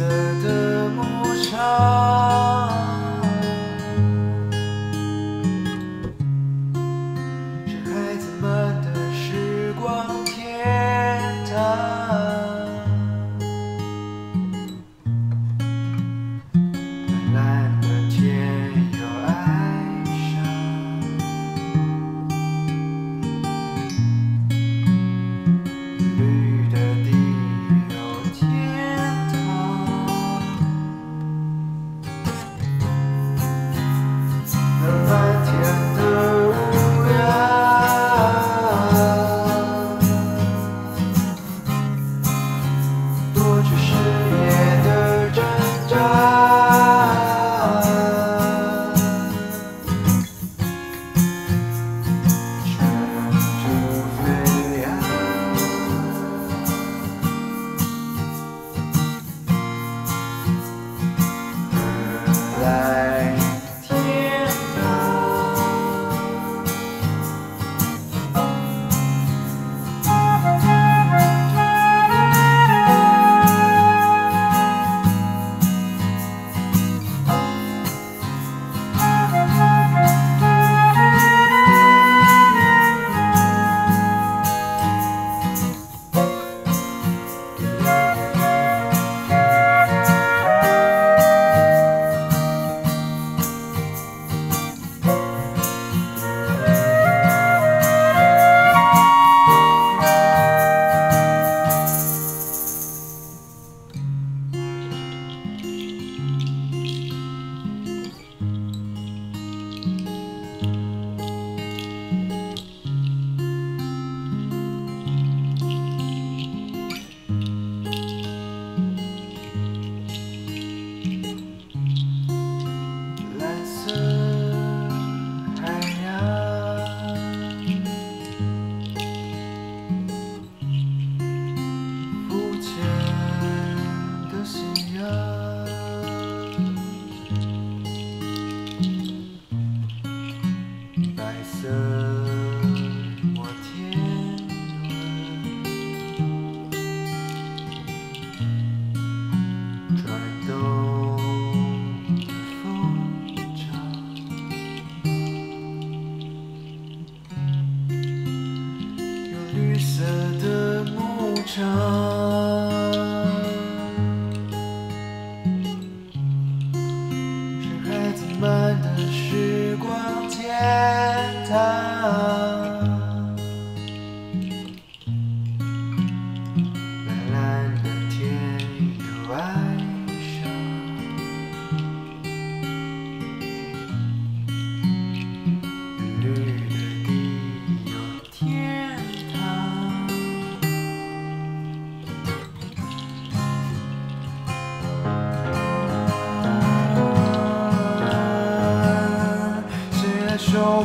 Jesus.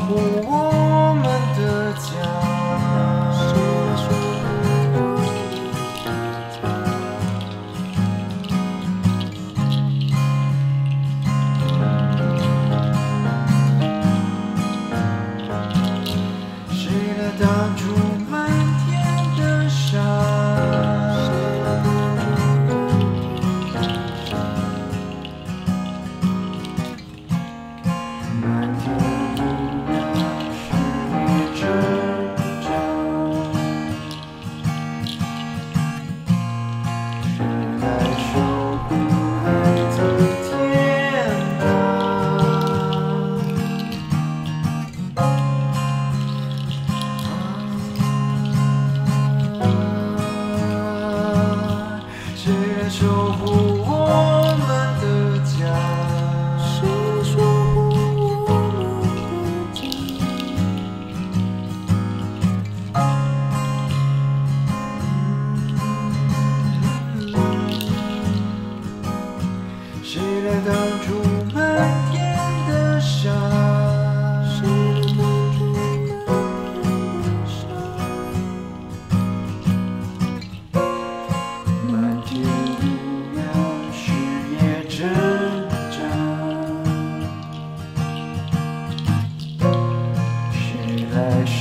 护我们的家。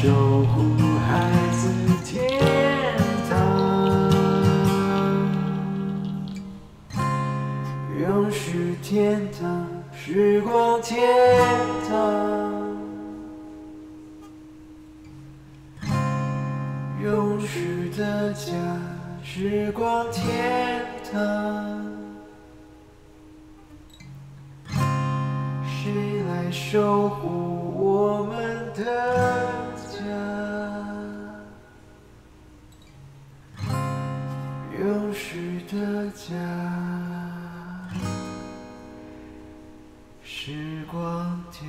守护孩子天堂，永世天堂，时光天堂。永世的家，时光天堂。谁来守护我们的？时光渐